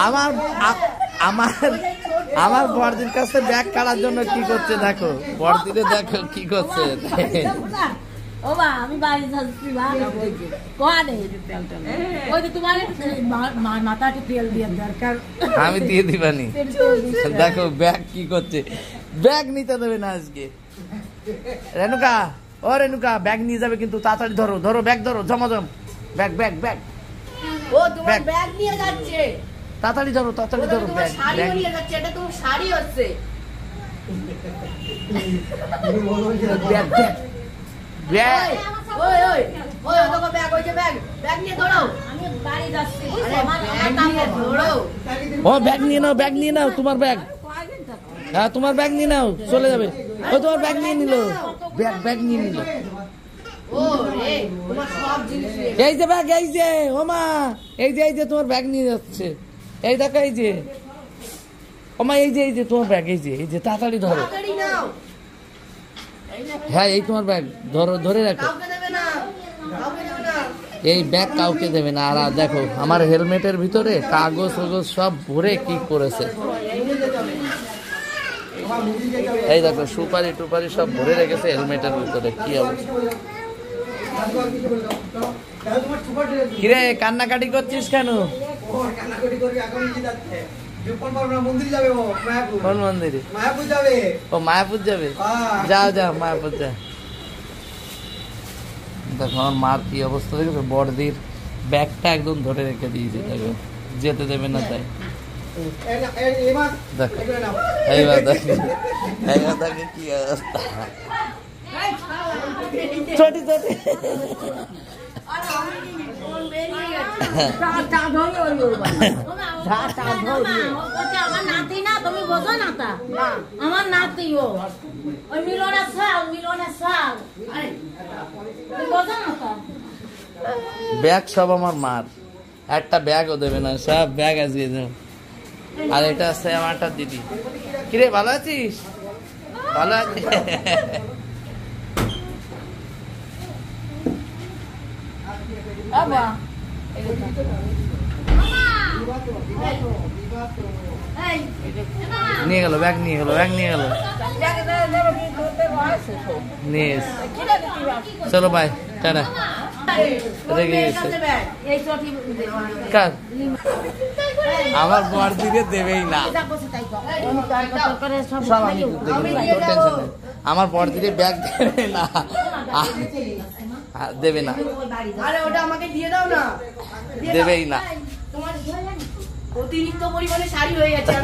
আমার বর্দির বড়দির কাছে ব্যাগ কাটার জন্য কি করছে দেখো? বড়দিরে দেখো কি করছে। ও মা আমি বাড়ি যাচ্ছি মা কোয়ানে ওই তো তোমার মাথাকে তেল দিয়ে দরকার। আমি দিয়ে দিবানি। দেখো ব্যাগ কি করছে। ব্যাগ নিতে দেবে না আজকে। রেনুকা ও রেনুকা ব্যাগ নিয়ে যাবে কিন্তু তাড়াতাড়ি ধরো ধরো ব্যাগ ধরো জমাজম ব্যাগ ব্যাগ ব্যাগ। ও তোমার ব্যাগ। ব্যাগ নিয়ে যাচ্ছে। তাড়াতাড়ি ধরো তাড়াতাড়ি ধরো ব্যাগ ব্যাগ। নিয়ে যাচ্ছে এটা তোমার শাড়ি হচ্ছে। Bag bag. ব্যাগ। ওই ওই ওই দেখো ব্যাগ ওই যে ব্যাগ ব্যাগ নিয়ে দৌড়াও। আমি বাড়ি যাচ্ছি। দৌড়াও। ও ব্যাগ নিয়ে নাও ব্যাগ নিয়ে নাও তোমার ব্যাগ। হ্যাঁ তোমার ব্যাগ নিয়ে নাও চলে যাবে। ও তোমার ব্যাগ নিয়ে নিল। ব্যাগ ব্যাগ নিয়ে নিল। ও রে তোমার সব জিনিস নিয়ে এই যে ব্যাগ এই যে ও মা এই যে এই যে তোমার ব্যাগ নিয়ে যাচ্ছে। এই দেখো এই যে। ও মা এই যে এই যে তোমার ব্যাগ এই যে এই যে তাড়াতাড়ি ধরো। তাড়াতাড়ি নাও। হ্যাঁ এই তোমার ব্যাগ ধরো ধরে রাখো। এই ব্যাগ কাউকে দেবে না। আর দেখো আমার হেলমেটের ভিতরে কাগজ ফাগজ সব ভরে কি করেছে। এই দেখো সুপারি টুপারি সব ভরে রেখেছে হেলমেটের ভিতরে কি অবস্থা? কিরে কান্নাকাটি করছিস কেন? মন্দির যাবে ও মায়াপুর কোন মন্দিরে মায়াপুর যাবে ও মায়াপুর যাবে হ্যাঁ। যাও যাও মায়াপুর যা দেখো আমার মার কি অবস্থা দেখেছ বড়দির ব্যাগটা একদম ধরে রেখে দিয়েছে দেখো যেতে দেবে না তাই এই না, এই- এই মাস, দেখো এগুলো নাও। এইবার দেখো এইবার দেখো কি অবস্থা ছোটি ছোটি ধরি আমার নাতি না তুমি বোঝো না তা। আমার নাতি ও। ওই মিলনের শাল মিলনের শাল। বোঝো না তা। ব্যাগ সব আমার মার। একটা ব্যাগও দেবে না সব ব্যাগ আজকে আর এটা আছে আমার একটা দিদি। কিরে ভালো আছিস? ভালো আছিস বাবা এই নিয়ে গেল ব্যাগ নিয়ে গেল ব্যাগ নিয়ে গেল। নিয়ে চলো বাই টাটা। রেগে গেছে। কার? আমার বর দিকে দেবেই না। যা বসে তাই কর। আমি তরকারি করে সব আমি। টেনশন নেই। আমার বর দিকে ব্যাগ দেবে না। দেবে না। আরে ওটা আমাকে দিয়ে দাও না। দিয়ে দাও। দেবেই না। অতিরিক্ত পরিমাণে শাড়ি হয়ে যাচ্ছে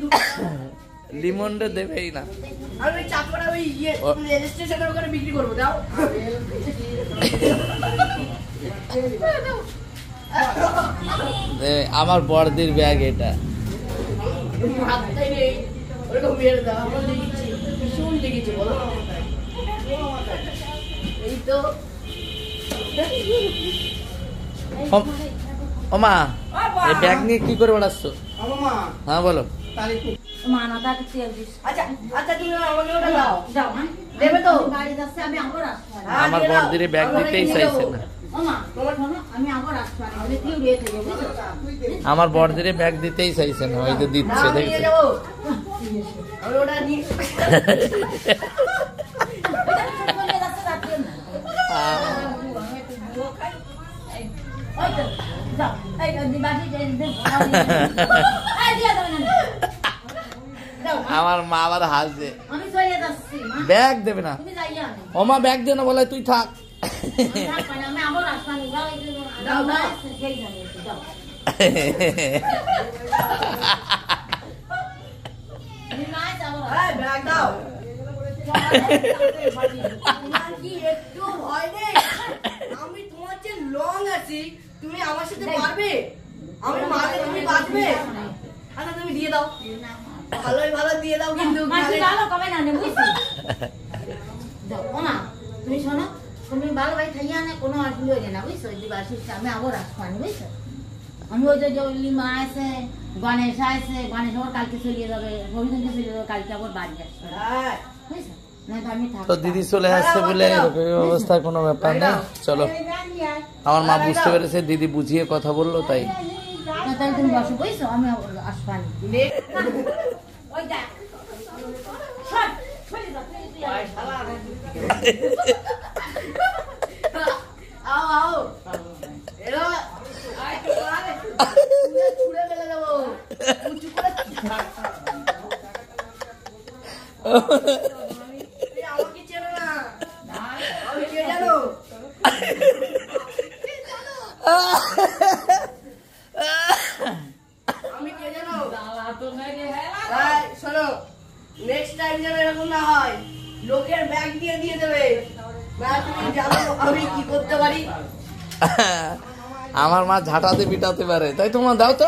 দুটো লিমনটা দেবেই না। ওই চাপড়া ওই ইয়ে ও- রেল স্টেশনের ওখানে বিক্রি করব দাও আমার বড়দির ব্যাগ এটা। এই তো। ও- ও মা এই ব্যাগ নিয়ে কি করে বেড়াচ্ছ হ্যাঁ বলো। আচ্ছা আচ্ছা তুমি আমাকে ওটা দাও। যাও হ্যাঁ তো? হ্যাঁ, আমার বড়দিরে ব্যাগ দিতেই চাইছে না। আমার বড়দিরে ব্যাগ দিতেই চাইছে না ওই যে না, দিচ্ছে দেখছে। ওটা নিয়ে চলে যাচ্ছে রাত্রে না ওই তো যাও এই এই বাটি এই এই এই দিয়ে দাও না দাও আমার মা আবার হাসছে। ব্যাগ দেবে না। ও মা ব্যাগ দিয়ে না বলে তুই থাক। আমি দাও, দাও। দাও তোমার লং আছি। তুমি আমার সাথে পারবে? আমি মাকে তুমি বাঁচবে? আচ্ছা তুমি দিয়ে দাও। ভালোই ভালো দিয়ে দাও কিন্তু ভালো কবে না নেব বুঝছি। যাও ও তুমি শোনো তুমি ভালো ভাই খাইয়া না কোনো অসুবিধা হইলে না বুঝছ? যদি বাসি আমি আবার আসব আমি বুঝছ? আমি ওই যে লিমা আছে গণেশ আছে গণেশ আবার কালকে চলিয়ে যাবে রবিদিনকে চলিয়ে যাবে কালকে আবার বাড়ি আসবে। বুঝছ? না তো আমি থাকব তো দিদি চলে আসছে বলে এরকম অবস্থা কোনো ব্যাপার নেই। চলো। আমার মা বুঝতে পেরেছে দিদি বুঝিয়ে কথা বলল তাই। না নেক্সট টাইম যেন এরকম না হয় লোকের ব্যাগ দিয়ে দিয়ে দেবে তুমি জানো আমি কি করতে পারি আমার মা ঝাঁটাতে পিটাতে পারে তাই তোমার দাও তো